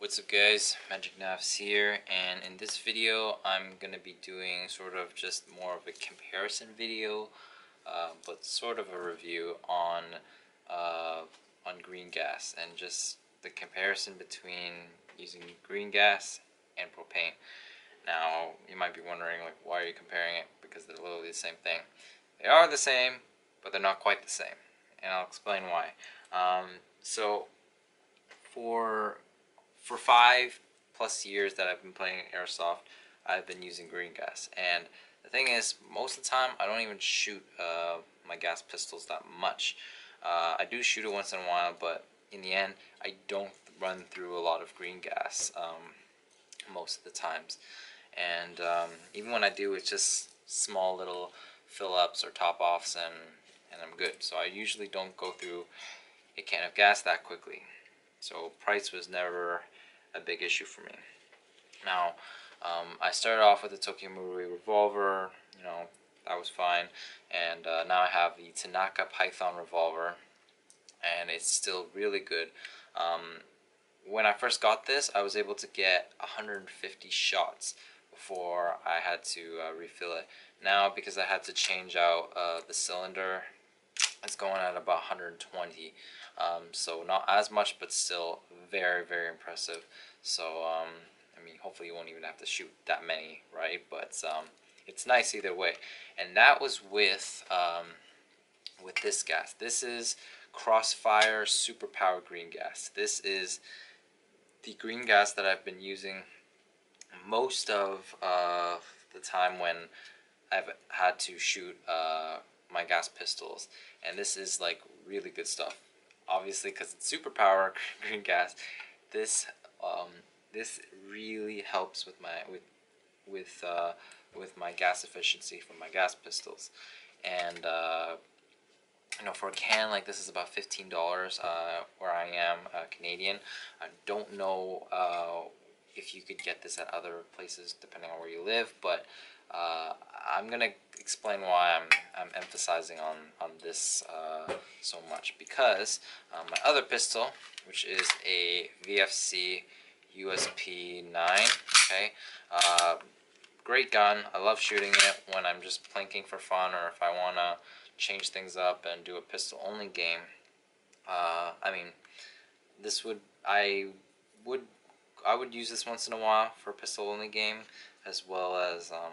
What's up guys, Magic Knives here, and in this video I'm going to be doing sort of just more of a comparison video, uh, but sort of a review on, uh, on green gas, and just the comparison between using green gas and propane. Now, you might be wondering, like, why are you comparing it? Because they're literally the same thing. They are the same, but they're not quite the same, and I'll explain why. Um, so, for for five plus years that I've been playing airsoft, I've been using green gas. And the thing is, most of the time, I don't even shoot uh, my gas pistols that much. Uh, I do shoot it once in a while, but in the end, I don't run through a lot of green gas um, most of the times. And um, even when I do, it's just small little fill ups or top offs, and, and I'm good. So I usually don't go through a can of gas that quickly. So price was never a big issue for me. Now, um, I started off with the Tokyo Marui revolver, you know, that was fine. And uh, now I have the Tanaka Python revolver, and it's still really good. Um, when I first got this, I was able to get 150 shots before I had to uh, refill it. Now, because I had to change out uh, the cylinder, it's going at about 120. Um, so not as much, but still very, very impressive. So, um, I mean, hopefully you won't even have to shoot that many, right? But um, it's nice either way. And that was with um, with this gas. This is Crossfire Superpower Green Gas. This is the green gas that I've been using most of uh, the time when I've had to shoot uh, my gas pistols. And this is like really good stuff obviously because it's superpower green gas. This um, this really helps with my with with uh, with my gas efficiency for my gas pistols. And uh, you know for a can like this is about $15 uh, where I am uh, Canadian. I don't know uh, if you could get this at other places depending on where you live but uh, I'm gonna explain why I'm, I'm emphasizing on, on this uh, so much because um, my other pistol, which is a VFC USP 9, okay, uh, great gun. I love shooting it when I'm just plinking for fun or if I want to change things up and do a pistol only game. Uh, I mean, this would, I would, I would use this once in a while for a pistol only game as well as um,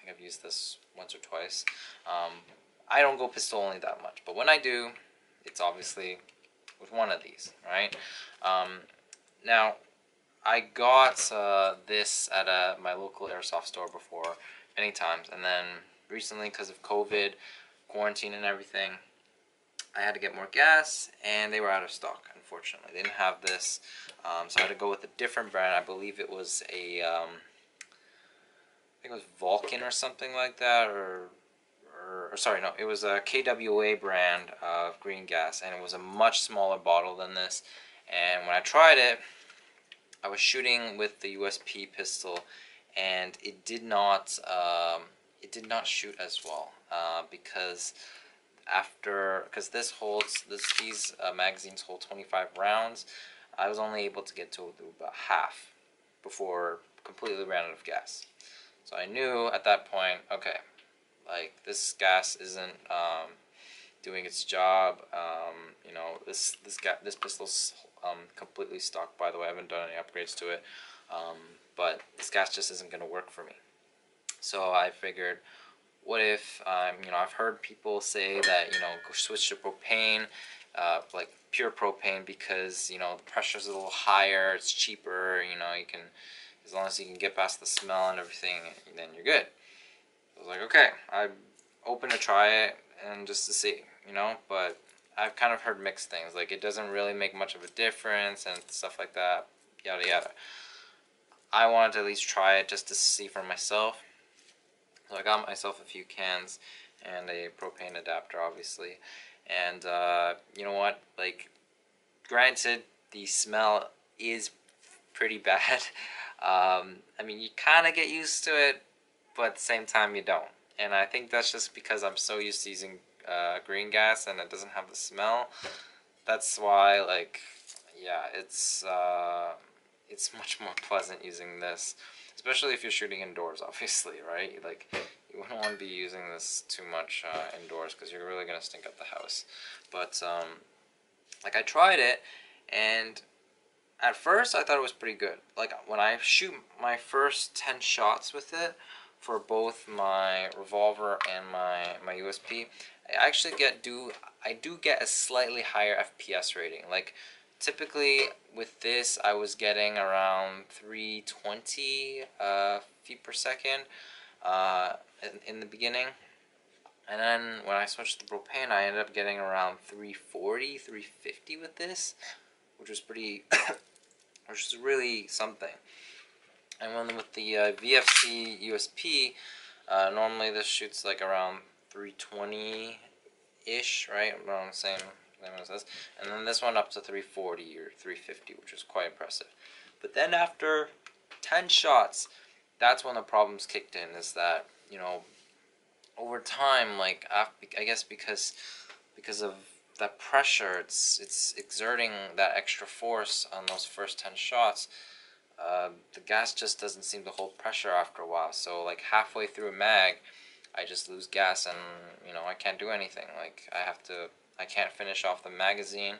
think I've used this once or twice. Um, I don't go pistol only that much, but when I do, it's obviously with one of these, right? Um, now, I got uh, this at a, my local airsoft store before many times, and then recently, because of COVID, quarantine, and everything, I had to get more gas, and they were out of stock. Unfortunately, they didn't have this, um, so I had to go with a different brand. I believe it was a um, think it was Vulcan or something like that, or, or, or sorry, no, it was a KWA brand of green gas, and it was a much smaller bottle than this. And when I tried it, I was shooting with the USP pistol, and it did not, um, it did not shoot as well uh, because after, because this holds, this these uh, magazines hold 25 rounds. I was only able to get to about half before completely ran out of gas. So I knew at that point, okay, like this gas isn't um, doing its job. Um, you know, this this ga- this pistol's um, completely stock. By the way, I haven't done any upgrades to it, um, but this gas just isn't going to work for me. So I figured, what if um, you know I've heard people say that you know go switch to propane, uh, like pure propane because you know the pressure's a little higher, it's cheaper. You know you can as long as you can get past the smell and everything, then you're good. I was like, okay, I'm open to try it and just to see, you know, but I've kind of heard mixed things. Like, it doesn't really make much of a difference and stuff like that, yada yada. I wanted to at least try it just to see for myself. So I got myself a few cans and a propane adapter, obviously. And uh, you know what? Like, granted, the smell is pretty bad. Um, I mean, you kind of get used to it, but at the same time, you don't. And I think that's just because I'm so used to using uh, green gas and it doesn't have the smell. That's why, like, yeah, it's uh, it's much more pleasant using this, especially if you're shooting indoors, obviously, right? Like, you wouldn't want to be using this too much uh, indoors because you're really gonna stink up the house. But um, like I tried it, and at first I thought it was pretty good. Like when I shoot my first ten shots with it for both my revolver and my my USP, I actually get do I do get a slightly higher FPS rating. Like typically with this I was getting around 320 uh, feet per second uh, in, in, the beginning and then when I switched to the propane I ended up getting around 340 350 with this which was pretty which is really something and then with the uh, VFC USP uh, normally this shoots like around 320 ish right around the same says. And then this one up to 340 or 350, which is quite impressive. But then after 10 shots, that's when the problems kicked in. Is that you know, over time, like I guess because because of that pressure, it's it's exerting that extra force on those first 10 shots. Uh, the gas just doesn't seem to hold pressure after a while. So like halfway through a mag, I just lose gas and you know I can't do anything. Like I have to I can't finish off the magazine.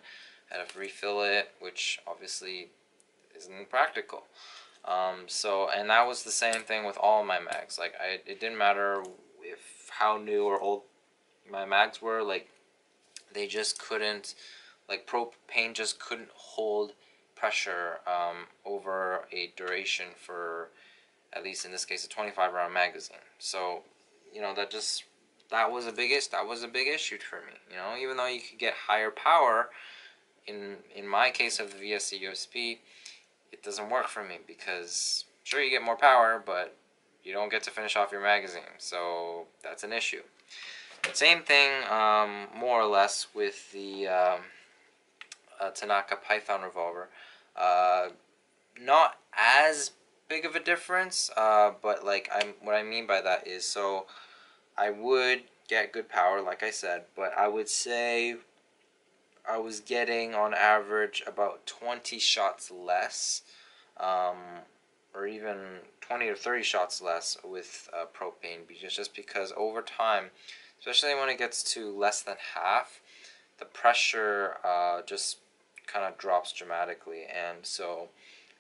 I have to refill it, which obviously isn't practical. Um, so, and that was the same thing with all my mags. Like, I, it didn't matter if how new or old my mags were. Like, they just couldn't, like, propane just couldn't hold pressure um, over a duration for, at least in this case, a 25 round magazine. So, you know, that just that was the biggest that was a big issue for me. You know, even though you could get higher power, in in my case of the VFC USP, it doesn't work for me because sure you get more power, but you don't get to finish off your magazine. So that's an issue. Same thing, um, more or less, with the um, uh, Tanaka Python revolver. Uh, not as big of a difference, uh, but like I'm what I mean by that is so I would get good power, like I said, but I would say I was getting on average about 20 shots less, um, or even 20 or 30 shots less with uh, propane, because just because over time, especially when it gets to less than half, the pressure uh, just kind of drops dramatically, and so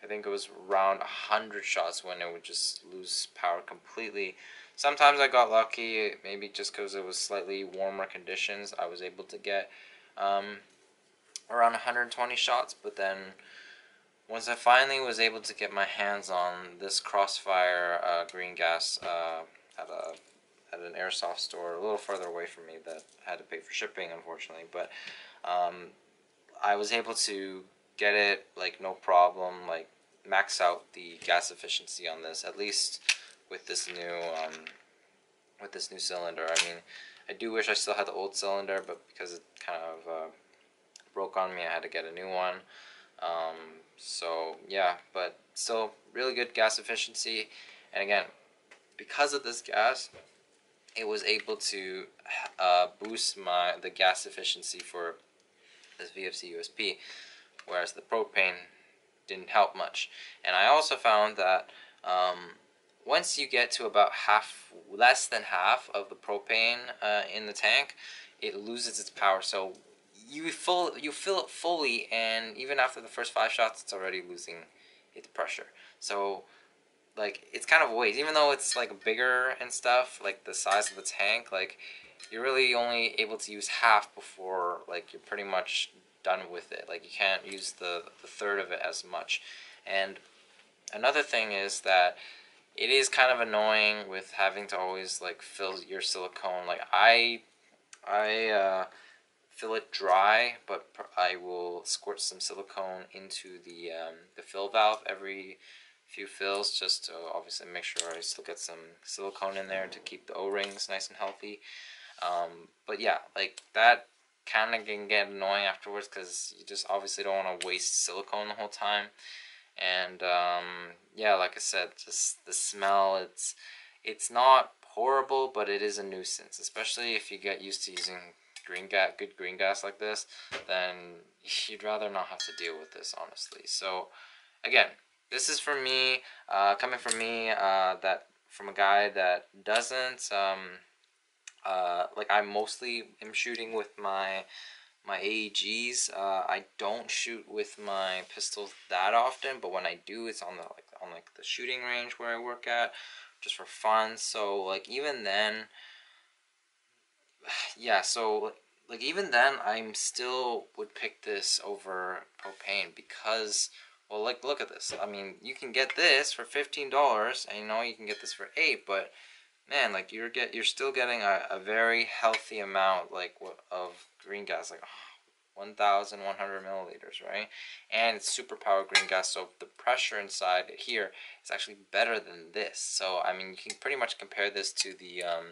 I think it was around 100 shots when it would just lose power completely. Sometimes I got lucky, maybe just because it was slightly warmer conditions, I was able to get um, around 120 shots, but then once I finally was able to get my hands on this Crossfire uh, green gas uh, at a at an airsoft store a little further away from me that had to pay for shipping, unfortunately. But um, I was able to get it like no problem, like max out the gas efficiency on this at least with this new um, with this new cylinder. I mean, I do wish I still had the old cylinder, but because it kind of uh, broke on me, I had to get a new one. Um, so yeah, but still really good gas efficiency. And again, because of this gas, it was able to uh, boost my the gas efficiency for this VFC USP, whereas the propane didn't help much. And I also found that um, once you get to about half, less than half of the propane uh, in the tank, it loses its power. So you fill you fill it fully, and even after the first five shots, it's already losing its pressure. So like it's kind of a waste, even though it's like bigger and stuff, like the size of the tank, like you're really only able to use half before like you're pretty much done with it. Like you can't use the, the third of it as much. And another thing is that it is kind of annoying with having to always like fill your silicone. Like I, I uh, fill it dry, but I will squirt some silicone into the um, the fill valve every few fills, just to obviously make sure I still get some silicone in there to keep the O-rings nice and healthy. Um, but yeah, like that kind of can get annoying afterwards because you just obviously don't want to waste silicone the whole time and um, yeah, like I said, just the smell. It's it's not horrible, but it is a nuisance, especially if you get used to using green gas, good green gas like this. Then you'd rather not have to deal with this, honestly. So again, this is for me, uh, coming from me, uh, that from a guy that doesn't, um, uh, like I mostly am shooting with my my AEGs. Uh, I don't shoot with my pistols that often, but when I do, it's on the like on like the shooting range where I work at, just for fun. So like even then, yeah. So like even then, I'm still would pick this over propane because well, like look at this. I mean, you can get this for fifteen dollars, and you know you can get this for eight, but man, like you're get you're still getting a, a very healthy amount like of green gas, like 1,100 milliliters, right? And it's super power green gas, so the pressure inside here is actually better than this. So I mean, you can pretty much compare this to the um,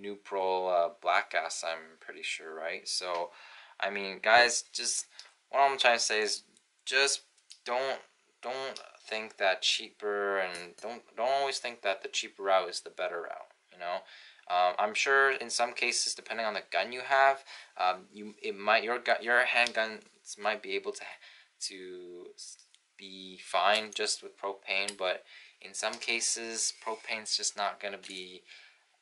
Nuprol uh, black gas. I'm pretty sure, right? So I mean, guys, just what I'm trying to say is just don't don't think that cheaper and don't don't always think that the cheaper route is the better route. You know, um, I'm sure in some cases, depending on the gun you have, um, you it might your gun your handguns might be able to to be fine just with propane, but in some cases, propane's just not going to be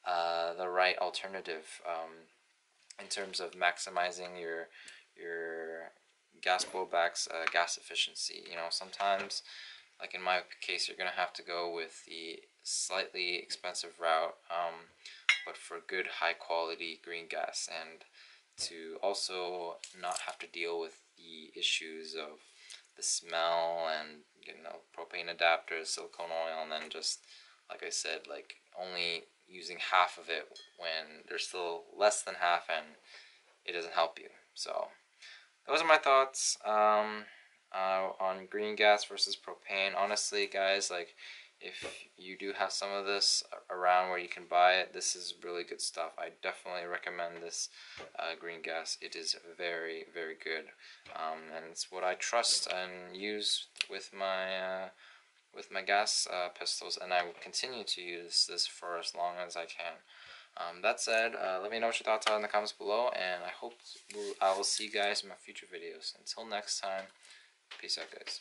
uh, the right alternative um, in terms of maximizing your your gas blowback's uh, gas efficiency. You know, sometimes, like in my case, you're gonna have to go with the slightly expensive route, um, but for good high quality green gas and to also not have to deal with the issues of the smell and you know propane adapters, silicone oil, and then just like I said, like only using half of it when there's still less than half and it doesn't help you. So those are my thoughts um, uh, on green gas versus propane. Honestly, guys, like if you do have some of this around where you can buy it, this is really good stuff. I definitely recommend this uh, green gas. It is very, very good, um, and it's what I trust and use with my uh, with my gas uh, pistols, and I will continue to use this for as long as I can. Um, that said, uh, let me know what your thoughts are in the comments below, and I hope I will see you guys in my future videos. Until next time, peace out, guys.